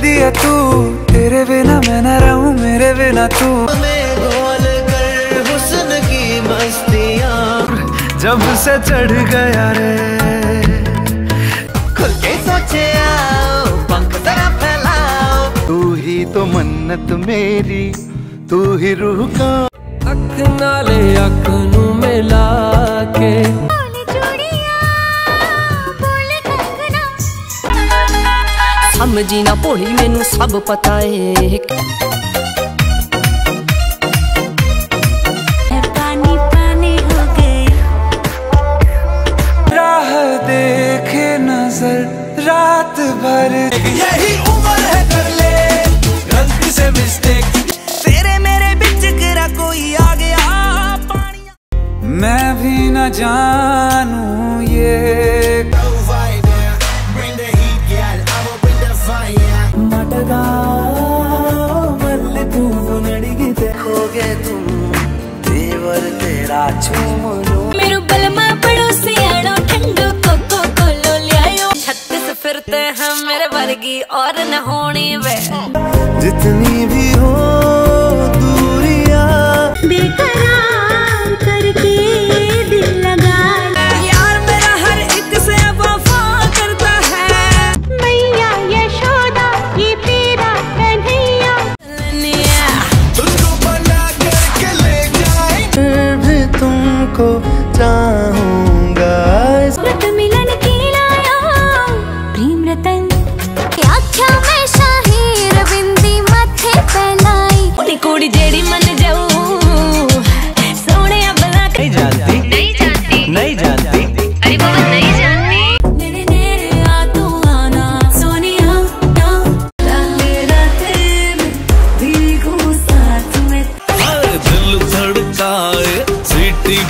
दिया तू। तेरे बिना मैं ना रहूँ मेरे बिना तू। जब से चढ़ गया रे। खुल के सोचे आओ पंख फैलाओ। तू ही तो मन्नत मेरी तू ही रूह का अख नाले अख मिला के हम जीना भोली मैनू सब पता है। रात भर। यही उम्र है कर ले गलती से मिस्टेक तेरे मेरे बीच कोई आ गया मैं भी न जानू ये। तेरा चूमनो मेरू बलमा पड़ोसी आड़ो ठंडो कोको कोलो लियायो। छत्तीस फिरते हैं मेरे वर्गी और न होने वे। जितनी भी हो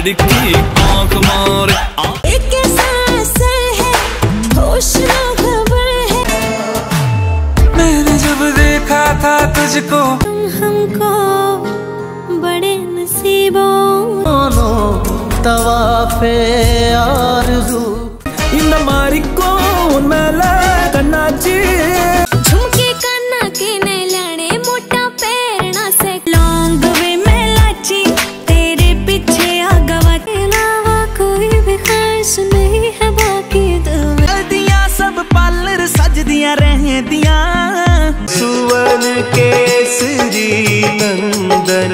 लड़की आंख मारे एक ऐसा असर है होश ना खबर है मैंने जब देखा था तुझको तुम हमको बड़े नसीबों दोनों तवाफे आरज़ू இந்த மாதிரி கோன் மேல दुनिया रहने दिया सुवन केसरी नंदन